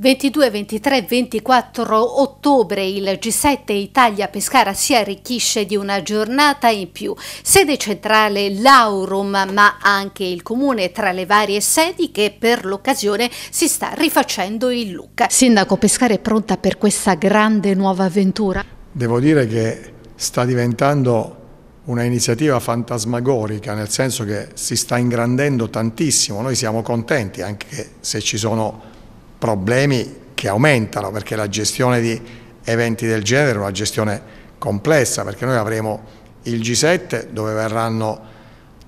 22, 23 24 ottobre il G7 Italia Pescara si arricchisce di una giornata in più. Sede centrale l'Aurum, ma anche il comune tra le varie sedi che per l'occasione si sta rifacendo il look. Sindaco Pescara è pronta per questa grande nuova avventura? Devo dire che sta diventando una iniziativa fantasmagorica, nel senso che si sta ingrandendo tantissimo. Noi siamo contenti anche se ci sono problemi che aumentano perché la gestione di eventi del genere è una gestione complessa perché noi avremo il G7 dove verranno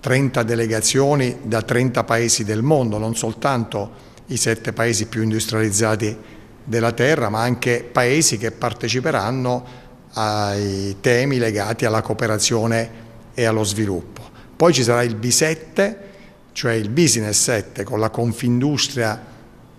30 delegazioni da 30 paesi del mondo, non soltanto i sette paesi più industrializzati della terra, ma anche paesi che parteciperanno ai temi legati alla cooperazione e allo sviluppo. Poi ci sarà il B7, cioè il Business 7 con la Confindustria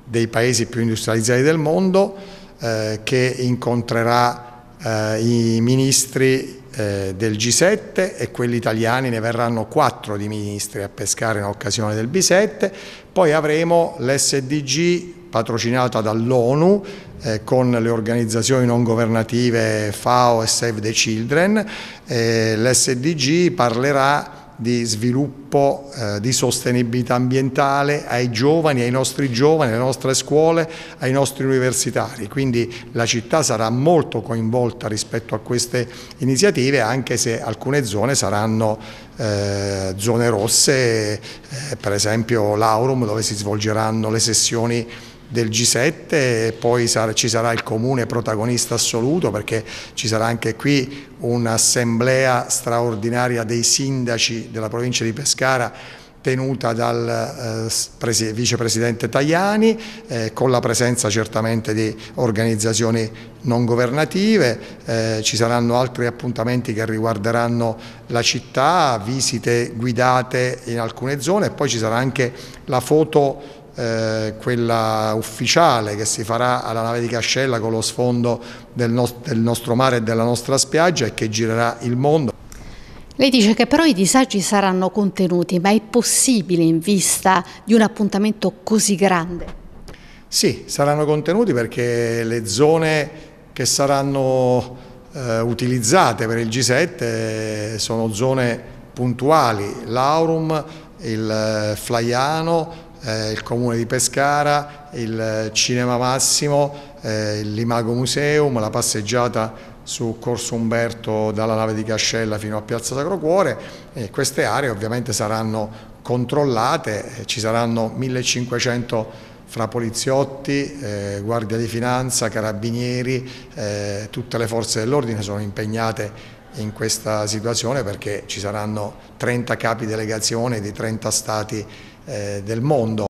dei paesi più industrializzati del mondo eh, che incontrerà eh, i ministri eh, del G7 e quelli italiani ne verranno quattro di ministri a pescare in occasione del B7, poi avremo l'SDG patrocinata dall'ONU eh, con le organizzazioni non governative FAO e Save the Children, eh, l'SDG parlerà di sviluppo, eh, di sostenibilità ambientale ai giovani, ai nostri giovani, alle nostre scuole, ai nostri universitari. Quindi la città sarà molto coinvolta rispetto a queste iniziative anche se alcune zone saranno eh, zone rosse, eh, per esempio l'Aurum dove si svolgeranno le sessioni del G7 e poi ci sarà il comune protagonista assoluto perché ci sarà anche qui un'assemblea straordinaria dei sindaci della provincia di Pescara tenuta dal eh, vicepresidente Tajani eh, con la presenza certamente di organizzazioni non governative, eh, ci saranno altri appuntamenti che riguarderanno la città, visite guidate in alcune zone e poi ci sarà anche la foto eh, quella ufficiale che si farà alla nave di Cascella con lo sfondo del, no del nostro mare e della nostra spiaggia e che girerà il mondo. Lei dice che però i disagi saranno contenuti, ma è possibile in vista di un appuntamento così grande? Sì, saranno contenuti perché le zone che saranno eh, utilizzate per il G7 sono zone puntuali, l'Aurum, il Flaiano, eh, il comune di Pescara, il Cinema Massimo, eh, Limago Museum, la passeggiata su Corso Umberto dalla nave di Cascella fino a Piazza Sacro Cuore e queste aree ovviamente saranno controllate, ci saranno 1500 fra poliziotti, eh, guardia di finanza, carabinieri, eh, tutte le forze dell'ordine sono impegnate in questa situazione perché ci saranno 30 capi delegazione di 30 stati eh, del mondo.